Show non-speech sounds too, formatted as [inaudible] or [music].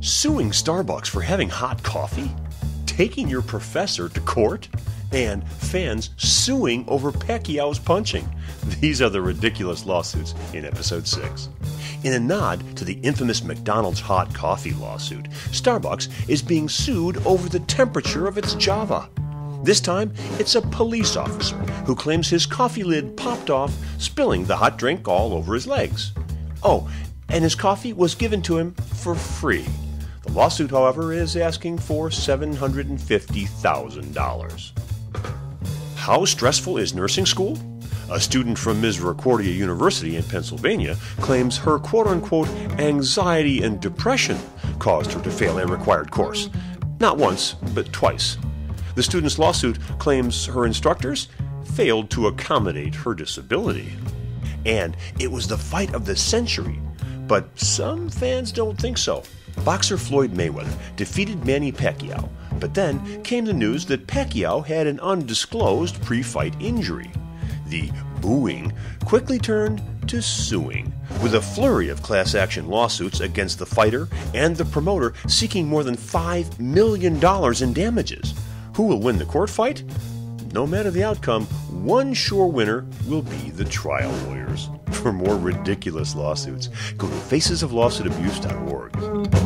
suing Starbucks for having hot coffee, taking your professor to court, and fans suing over Pacquiao's punching. These are the ridiculous lawsuits in episode 6. In a nod to the infamous McDonald's hot coffee lawsuit, Starbucks is being sued over the temperature of its Java. This time, it's a police officer who claims his coffee lid popped off, spilling the hot drink all over his legs. Oh, and his coffee was given to him for free. The lawsuit, however, is asking for $750,000. How stressful is nursing school? A student from Misericordia University in Pennsylvania claims her quote unquote anxiety and depression caused her to fail a required course. Not once, but twice. The student's lawsuit claims her instructors failed to accommodate her disability. And it was the fight of the century. But some fans don't think so. Boxer Floyd Mayweather defeated Manny Pacquiao, but then came the news that Pacquiao had an undisclosed pre fight injury. The booing quickly turned to suing, with a flurry of class action lawsuits against the fighter and the promoter seeking more than $5 million in damages. Who will win the court fight? No matter the outcome, one sure winner will be the trial lawyers. [laughs] For more ridiculous lawsuits, go to facesoflawsuitabuse.org.